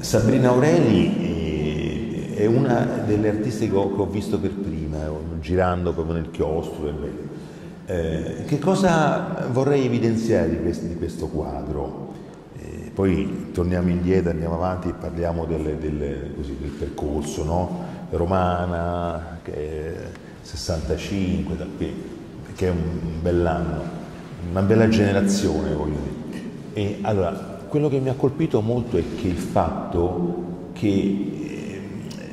Sabrina Aureli è una delle artiste che ho, visto per prima, girando proprio nel chiostro. Eh, che cosa vorrei evidenziare di questo, quadro? Eh, poi torniamo indietro, andiamo avanti e parliamo delle, delle, così, del percorso, no? Romana, che è 65, che è un bell'anno, una bella generazione, voglio dire. E allora, quello che mi ha colpito molto è che il fatto che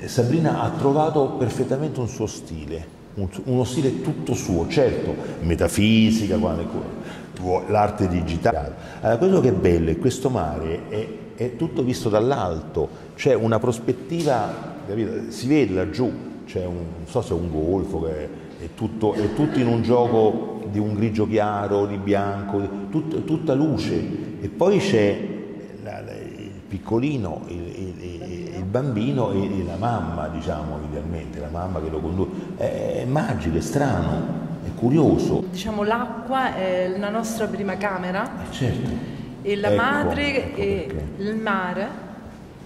eh, Sabrina ha trovato perfettamente un suo stile, uno stile tutto suo, certo, metafisica, l'arte digitale. Allora, quello che è bello è questo mare è, è tutto visto dall'alto, c'è una prospettiva, capito? si vede laggiù, c'è un, non so se è un golfo, che è, tutto, è tutto in un gioco di un grigio chiaro, di bianco, tut, tutta luce e poi c'è il piccolino, il, il, il bambino e, e, la mamma, diciamo idealmente, la mamma che lo conduce. È, è magico, è strano, è curioso. Diciamo l'acqua è la nostra prima camera. Eh certo. E la ecco, madre ecco è il mare.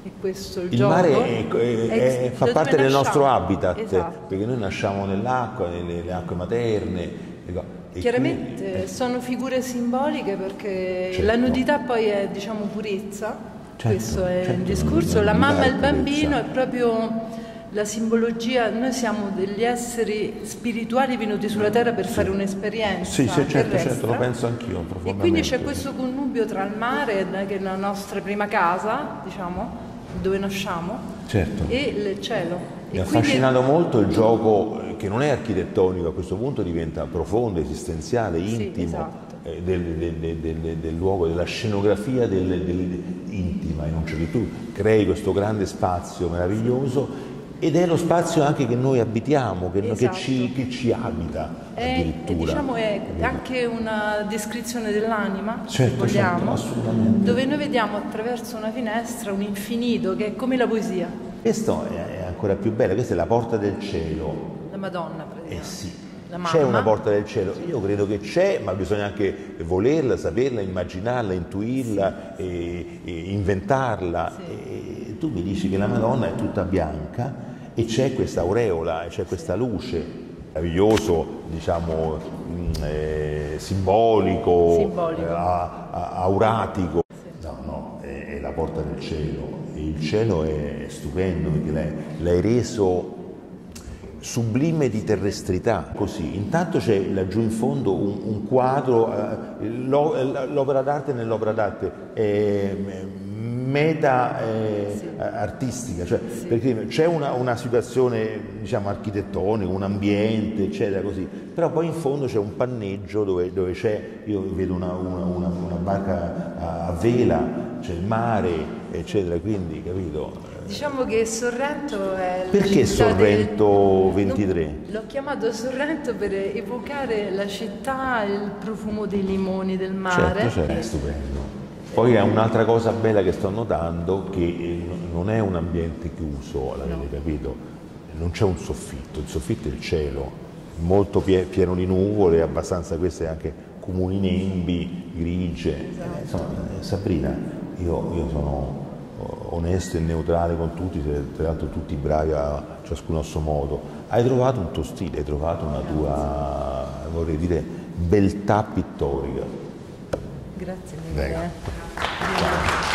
E questo il, il gioco. mare è, è, fa parte del nostro habitat, esatto. perché noi nasciamo nell'acqua, nelle acque materne. Chiaramente quindi, eh. sono figure simboliche perché certo. la nudità poi è diciamo purezza, certo, questo è certo, il discorso, la mamma e il bambino è proprio la simbologia, noi siamo degli esseri spirituali venuti sulla terra per fare un'esperienza. Sì, sì certo, certo, lo penso anch'io profondamente. E quindi c'è questo connubio tra il mare, che è la nostra prima casa, diciamo, dove nasciamo, certo. e il cielo. Mi ha affascinato molto il gioco che non è architettonico, a questo punto diventa profondo, esistenziale, intimo, sì, esatto. eh, del, del, del, del, luogo, della scenografia intima, in un certo tu crei questo grande spazio meraviglioso ed è lo spazio anche che noi abitiamo, che, esatto. che, ci, che ci, abita è, addirittura. Diciamo è anche una descrizione dell'anima, certo, se vogliamo, certo, dove noi vediamo attraverso una finestra un infinito che è come la poesia. Questo è ancora più bello, questa è la porta del cielo. Madonna, praticamente. Eh sì. C'è una porta del cielo? Io credo che c'è, ma bisogna anche volerla, saperla, immaginarla, intuirla, sì. e, e inventarla. Sì. E tu mi dici che la Madonna è tutta bianca e c'è questa aureola, c'è questa luce, meraviglioso, diciamo, mm, eh, simbolico, simbolico. Eh, auratico. No, no, è, è la porta del cielo il cielo è stupendo perché l'hai reso sublime di terrestrità, così. Intanto c'è laggiù in fondo un, un quadro, eh, l'opera d'arte nell'opera d'arte è meta eh, sì. artistica, cioè, sì. perché c'è una, una, situazione diciamo architettonica, un ambiente, eccetera, così, però poi in fondo c'è un panneggio dove, dove c'è, io vedo una, una, una barca a, a vela, c'è il mare, eccetera, quindi capito? Diciamo che Sorrento è... Perché Sorrento del... 23? L'ho chiamato Sorrento per evocare la città, il profumo dei limoni, del mare. Certo, certo, è stupendo. Poi è un'altra cosa bella che sto notando che non è un ambiente chiuso, l'avete no. capito? Non c'è un soffitto, il soffitto è il cielo, molto pieno di nuvole, abbastanza queste anche comuni nembi, grigie. Esatto. Insomma, Sabrina, io, io sono onesto e neutrale con tutti, tra l'altro tutti bravi a ciascuno a suo modo. Hai trovato un tuo stile, hai trovato una tua, vorrei dire, beltà pittorica. Grazie mille.